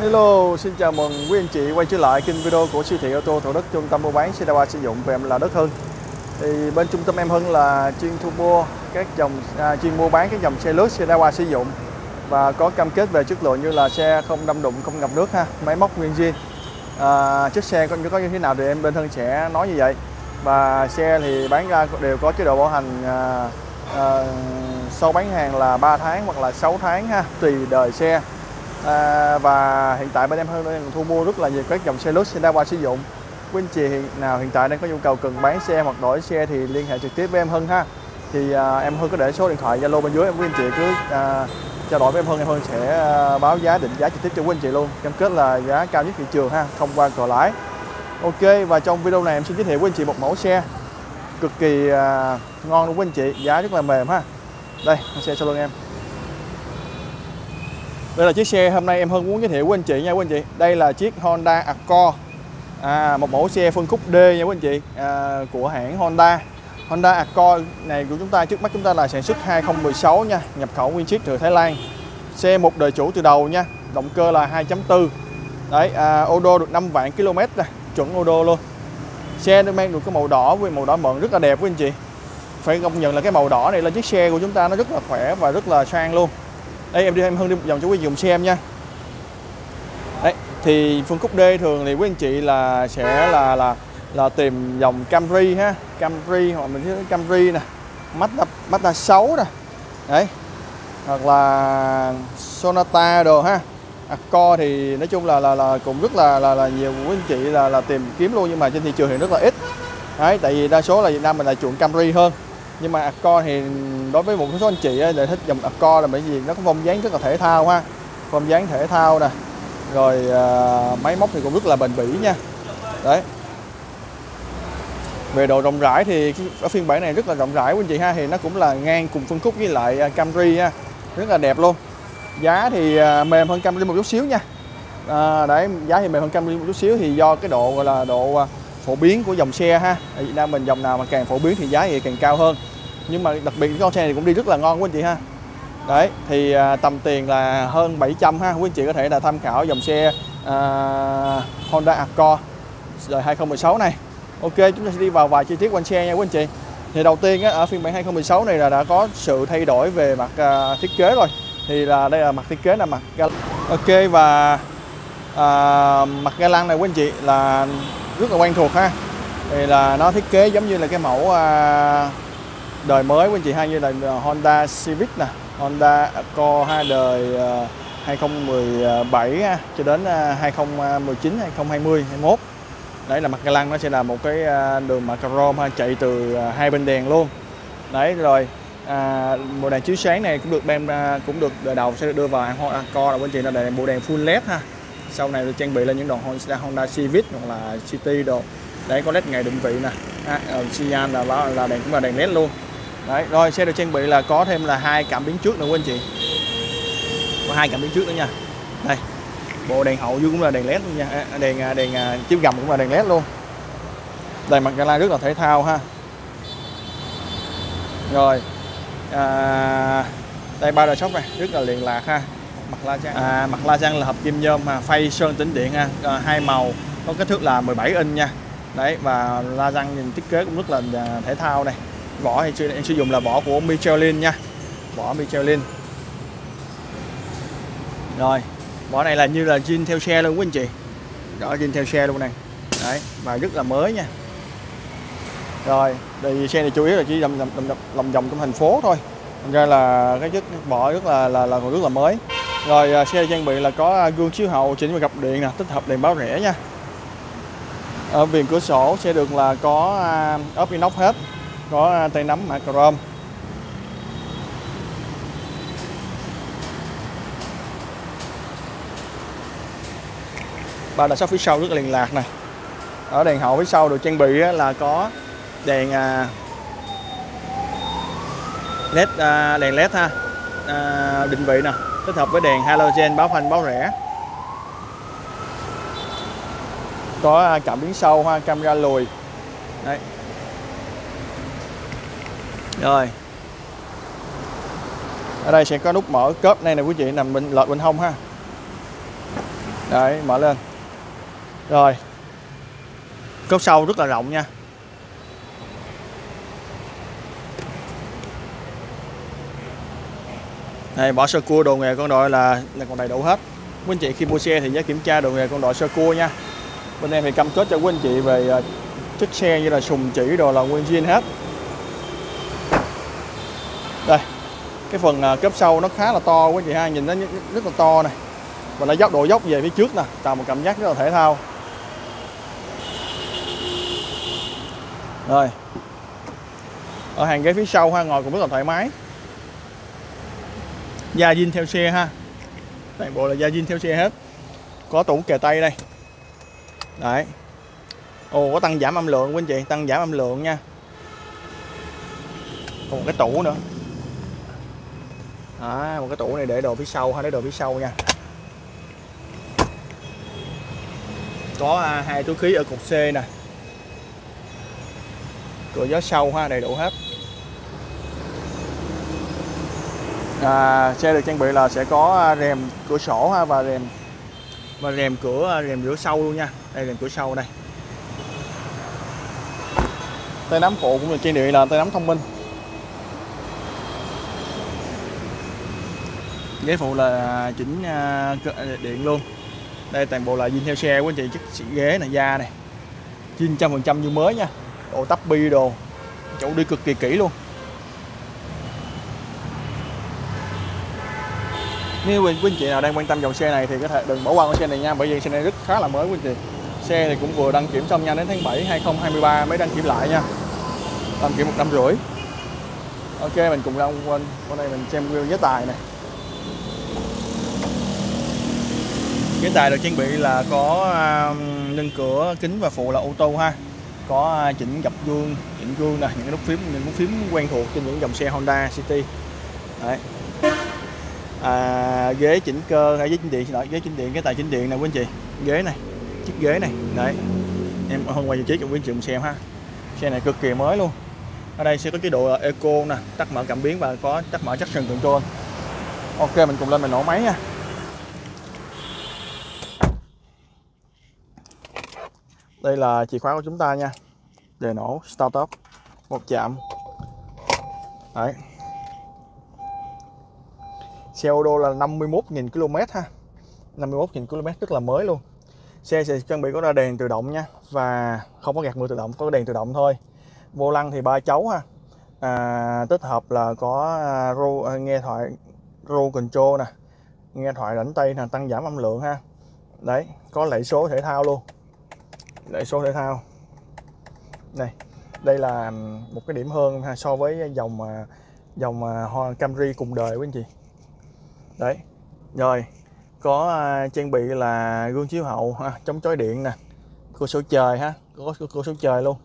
Hello, xin chào mừng quý anh chị quay trở lại kênh video của siêu thị ô tô Thủ Đức trung tâm mua bán xe đa sử dụng và em là Đức Hưng. Thì bên trung tâm em Hưng là chuyên thu mua các dòng à, chuyên mua bán các dòng xe lướt xe đa sử dụng và có cam kết về chất lượng như là xe không đâm đụng, không ngập nước ha, máy móc nguyên zin. À, chiếc xe có, có như thế nào thì em bên Hưng sẽ nói như vậy. Và xe thì bán ra đều có chế độ bảo hành à, à, sau bán hàng là 3 tháng hoặc là 6 tháng ha, tùy đời xe à, và hiện tại bên em hơn đang thu mua rất là nhiều các dòng xe lướt xe đa qua sử dụng. Quý anh chị hiện nào hiện tại đang có nhu cầu cần bán xe hoặc đổi xe thì liên hệ trực tiếp với em Hưng ha. Thì à, em Hưng có để số điện thoại Zalo bên dưới em quý anh chị cứ à, trao đổi với em Hưng em Hưng sẽ à, báo giá định giá trực tiếp cho quý anh chị luôn cam kết là giá cao nhất thị trường ha không qua cờ lái. Ok và trong video này em xin giới thiệu với anh chị một mẫu xe cực kỳ à, ngon luôn quý anh chị giá rất là mềm ha. Đây xe sau lưng em đây là chiếc xe hôm nay em Hưng muốn giới thiệu với anh chị nha quý anh chị. Đây là chiếc Honda Accord. À, một mẫu xe phân khúc D nha quý anh chị. À, của hãng Honda. Honda Accord này của chúng ta trước mắt chúng ta là sản xuất 2016 nha nhập khẩu nguyên chiếc từ Thái Lan. Xe một đời chủ từ đầu nha động cơ là 2.4 đấy à, ô đô được 5 vạn km nè, chuẩn ô đô luôn. Xe nó mang được cái màu đỏ với màu đỏ mận rất là đẹp quý anh chị. Phải công nhận là cái màu đỏ này là chiếc xe của chúng ta nó rất là khỏe và rất là sang luôn đây em đi em hơn đi một vòng cho quý vị dùng xem nha. Đấy thì phân khúc D thường thì quý anh chị là sẽ là là là tìm dòng Camry ha. Camry hoặc mình thấy Camry nè Mazda Mazda 6 nè. Đấy hoặc là Sonata đồ ha. À, Accord thì nói chung là là, là cũng rất là là, là nhiều quý anh chị là là tìm kiếm luôn nhưng mà trên thị trường hiện rất là ít. Đấy tại vì đa số là Việt Nam mình là chuộng Camry hơn nhưng mà Accord thì đối với một số anh chị lại thích dòng Accord là bởi vì nó có phong dáng rất là thể thao ha. Phong dáng thể thao nè rồi uh, máy móc thì cũng rất là bền bỉ nha. Đấy. Về độ rộng rãi thì ở phiên bản này rất là rộng rãi quý anh chị ha thì nó cũng là ngang cùng phân khúc với lại à, Camry ha. Rất là đẹp luôn. Giá thì uh, mềm hơn Camry một chút xíu nha. À, đấy giá thì mềm hơn Camry một chút xíu thì do cái độ gọi là độ uh, phổ biến của dòng xe ha. Ở Việt Nam mình dòng nào mà càng phổ biến thì giá thì càng cao hơn. Nhưng mà đặc biệt con xe này cũng đi rất là ngon quý anh chị ha. Đấy thì à, tầm tiền là hơn 700 ha. Quý anh chị có thể là tham khảo dòng xe à, Honda Accord đời 2016 này. Ok chúng ta sẽ đi vào vài chi tiết quanh xe nha quý anh chị. Thì đầu tiên á, ở phiên bản 2016 này là đã có sự thay đổi về mặt à, thiết kế rồi. Thì là đây là mặt thiết kế là mặt ok và à, mặt ga lăng này quý anh chị là rất là quen thuộc ha. Thì là nó thiết kế giống như là cái mẫu à, đời mới của anh chị hay như là à, Honda Civic nè Honda Accord à, hai đời 2017 ha, cho đến 2019 2020 21 đấy là mặt ga lăng nó sẽ là một cái à, đường mặt chrome ha, chạy từ hai bên đèn luôn. Đấy rồi à, bộ đèn chiếu sáng này cũng được đem cũng được đời đầu sẽ được đưa vào Honda Accord là anh chị là đèn bộ đèn full led ha sau này được trang bị lên những đoàn Honda, Honda Civic hoặc là City đồ. Đấy có led ngày định vị nè. À, uh, là là đèn cũng là đèn led luôn. Đấy rồi xe được trang bị là có thêm là hai cảm biến trước nữa quý anh chị. Có hai cảm biến trước nữa nha. Đây bộ đèn hậu dưới cũng là đèn led luôn nha. À, à, đèn à, đèn, đèn chiếu gầm cũng là đèn led luôn. Đây mặt gala rất là thể thao ha. Rồi à, đây ba đời sóc này rất là liền lạc ha mặt la chăng à, mặt la chăng là hợp kim nhôm mà phay sơn tĩnh điện ha à, hai màu có kích thước là 17 inch nha. Đấy và la răng nhìn thiết kế cũng rất là à, thể thao này. Vỏ thì em sử dụng là vỏ của Michelin nha. Vỏ Michelin. Rồi vỏ này là như là zin theo xe luôn quý anh chị. Đó zin theo xe luôn này. Đấy và rất là mới nha. Rồi thì xe này chủ yếu là chỉ lòng vòng, trong thành phố thôi. Thành ra là cái chất vỏ rất là là là rất là mới rồi à, xe trang bị là có à, gương chiếu hậu, chỉnh và gập điện nè, tích hợp đèn báo rẽ nha. Ở viền cửa sổ sẽ được là có à, ốp inox hết, có tay nắm mạ chrome. Ba đèn sóc phía sau rất là liền lạc này ở đèn hậu phía sau được trang bị là có đèn led đèn led ha định vị nè kết hợp với đèn halogen báo phanh báo rẽ có à, cảm biến sâu ha camera lùi. Đấy, rồi. Ở đây sẽ có nút mở cớp này nè quý vị nằm bên lợi bên hông ha. Đấy mở lên. Rồi. Cốp sau rất là rộng nha. Này, bỏ sơ cua đồ nghề con đội là là còn đầy đủ hết. Quý anh chị khi mua xe thì nhớ kiểm tra đồ nghề con đội sơ cua nha. Bên em thì cam kết cho quý anh chị về ờ, chiếc chất xe như là sùng chỉ đồ là nguyên zin hết. Đây, cái phần ờ, cấp sau nó khá là to, quý anh chị ha, nhìn nó rất là to này và nó dốc độ dốc về phía trước nè, tạo một cảm giác rất là thể thao. Rồi. Ở hàng ghế phía sau ha, ngồi cũng rất là thoải mái da zin theo xe ha. Toàn bộ là da zin theo xe hết. Có tủ kề tay đây. Đấy. Ồ có tăng giảm âm lượng quý anh chị tăng giảm âm lượng nha. Còn một cái tủ nữa. À, một cái tủ này để đồ phía sau ha để đồ phía sau nha. Có à, hai túi khí ở cục C nè. Cửa gió sau ha đầy đủ hết. À, xe được trang bị là sẽ có à, rèm cửa sổ ha và rèm và rèm cửa à, rèm rửa sau luôn nha. Đây rèm cửa sau đây. Tay nắm phụ cũng được trang bị là tay nắm thông minh. Ghế phụ là à, chỉnh điện luôn. Đây toàn bộ là zin theo xe của anh chị chiếc ghế này da này. Zin trăm phần trăm như mới nha. Độ tắp bi đồ chỗ đi cực kỳ kỹ luôn. Nếu quý anh chị nào đang quan tâm dòng xe này thì có thể đừng bỏ qua con xe này nha, bởi vì xe này rất khá là mới quý anh chị. Xe thì cũng vừa đăng kiểm xong nha, đến tháng 7 2023 mới đăng kiểm lại nha. Đăng kiểm một năm rưỡi. Ok, mình cùng ra quên con này mình xem ghế tài này. Giá tài được trang bị là có um, nâng cửa, kính và phụ là ô tô ha. Có à, chỉnh gập gương chỉnh gương nè, những cái nút phím, những nút phím quen thuộc trên những dòng xe Honda City. Đấy à, ghế chỉnh cơ hay ghế chỉnh điện xin lỗi ghế chỉnh điện cái tài chỉnh điện này quý anh chị. Ghế này chiếc ghế này đấy. Em hôm qua vị chiếc cho quý anh chị cùng xem ha. Xe này cực kỳ mới luôn. Ở đây sẽ có chế độ eco nè tắt mở cảm biến và có tắt mở traction control. Ok mình cùng lên mình nổ máy nha. Đây là chìa khóa của chúng ta nha. Để nổ start up một chạm. Đấy xe ô tô là 51.000 km ha. 51.000 km rất là mới luôn. Xe sẽ trang bị có ra đèn tự động nha và không có gạt mưa tự động có đèn tự động thôi. Vô lăng thì ba chấu ha. À, tích hợp là có à, ro, à, nghe thoại ro control nè nghe thoại rảnh tay nè tăng giảm âm lượng ha. Đấy có lệ số thể thao luôn. Lệ số thể thao. Này đây là một cái điểm hơn ha, so với dòng à, dòng à, Camry cùng đời quý anh chị đấy. Rồi có uh, trang bị là gương chiếu hậu ha, chống chói điện nè cửa sổ trời ha có cửa sổ trời luôn.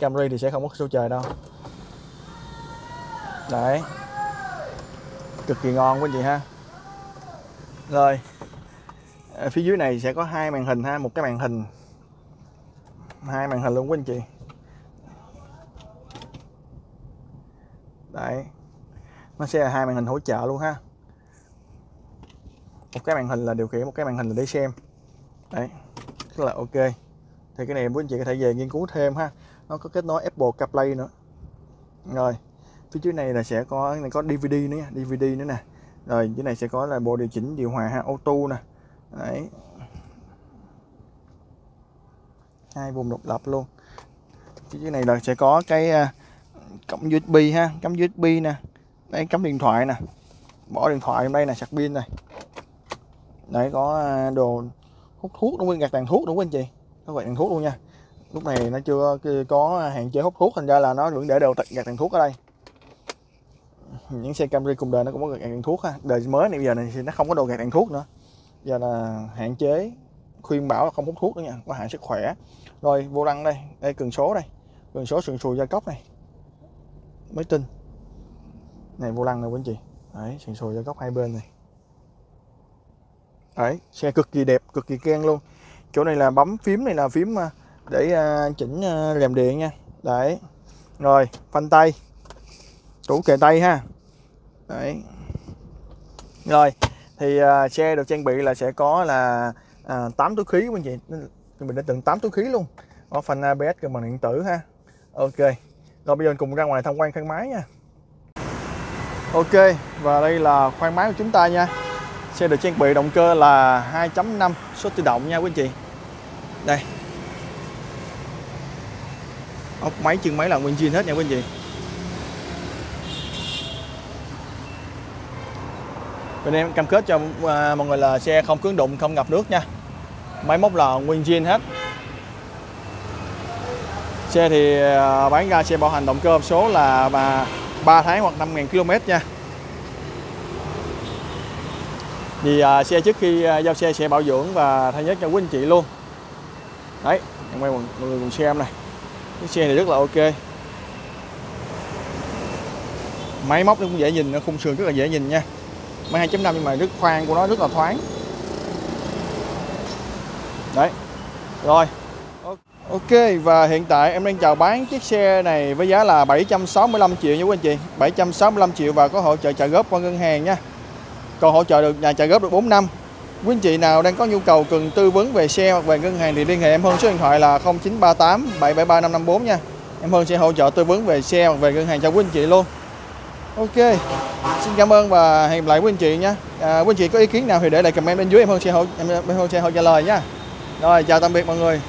Camry thì sẽ không có cửa sổ trời đâu. Đấy. Cực kỳ ngon quý anh chị ha. Rồi ở phía dưới này sẽ có hai màn hình ha một cái màn hình hai màn hình luôn quý anh chị. Đấy. Nó sẽ là hai màn hình hỗ trợ luôn ha một cái màn hình là điều khiển một cái màn hình là để xem. Đấy, rất là ok. Thì cái này quý anh chị có thể về nghiên cứu thêm ha. Nó có kết nối Apple CarPlay nữa. Rồi, phía dưới này là sẽ có này có DVD nữa nha DVD nữa nè. Rồi, dưới này sẽ có là bộ điều chỉnh điều hòa ha, auto nè. Đấy. Hai vùng độc lập luôn. Phía dưới này là sẽ có cái à, cổng USB ha, cắm USB nè. Đây, cắm điện thoại nè. Bỏ điện thoại trong đây nè, sạc pin này đấy, có à, đồ hút thuốc đúng không? Gạt tàn thuốc đúng không anh chị? Nó gạt tàn thuốc luôn nha. Lúc này nó chưa có hạn chế hút thuốc, thành ra là nó vẫn để đồ gạt tàn thuốc ở đây. Những xe Camry cùng đời nó cũng có gạt tàn thuốc ha. Đời mới này, bây giờ này thì nó không có đồ gạt tàn thuốc nữa. Giờ là hạn chế, khuyên bảo là không hút thuốc nữa nha, có hại sức khỏe. Rồi, vô lăng đây. Đây, cần số đây. Cần số sườn sùi gia cốc này. Mới tin. Này, vô lăng này quý anh chị. Đấy, sườn sùi gia cốc hai bên này đấy xe cực kỳ đẹp cực kỳ keng luôn. Chỗ này là bấm phím này là phím à, để à, chỉnh à, rèm điện nha. Đấy. Rồi phanh tay. Tủ kề tay ha. Đấy. Rồi thì uh, xe được trang bị là sẽ có là à, 8 túi khí quý anh chị mình đã từng 8 túi khí luôn. Có phanh ABS cơ bằng điện tử ha. Ok. Rồi bây giờ cùng ra ngoài tham quan khoang máy nha. Ok và đây là khoang máy của chúng ta nha xe được trang bị động cơ là 2.5 số tự động nha quý anh chị. Đây. Ốc máy, chân máy là nguyên zin hết nha quý anh chị. Bên em cam kết cho à, mọi người là xe không cứng đụng, không ngập nước nha. Máy móc là nguyên zin hết. Xe thì à, bán ra xe bảo hành động cơ số là 3 tháng hoặc 5.000 km nha. Thì à, xe trước khi à, giao xe sẽ bảo dưỡng và thay nhất cho quý anh chị luôn. Đấy em quay mọi người cùng xem này. Cái xe này rất là ok. Máy móc nó cũng dễ nhìn nó khung sườn rất là dễ nhìn nha. Máy 2.5 nhưng mà rất khoan của nó rất là thoáng. Đấy rồi. Ok và hiện tại em đang chào bán chiếc xe này với giá là 765 triệu nha quý anh chị. 765 triệu và có hỗ trợ trả góp qua ngân hàng nha còn hỗ trợ được nhà trả góp được 4 năm. Quý anh chị nào đang có nhu cầu cần tư vấn về xe hoặc về ngân hàng thì liên hệ em hơn số điện thoại là 0938 773 554 nha. Em hơn sẽ hỗ trợ tư vấn về xe hoặc về ngân hàng cho quý anh chị luôn. Ok xin cảm ơn và hẹn gặp lại quý anh chị nha à, quý anh chị có ý kiến nào thì để lại comment bên dưới em hơn sẽ hỗ em, em hơn sẽ hỗ trả lời nha. Rồi chào tạm biệt mọi người.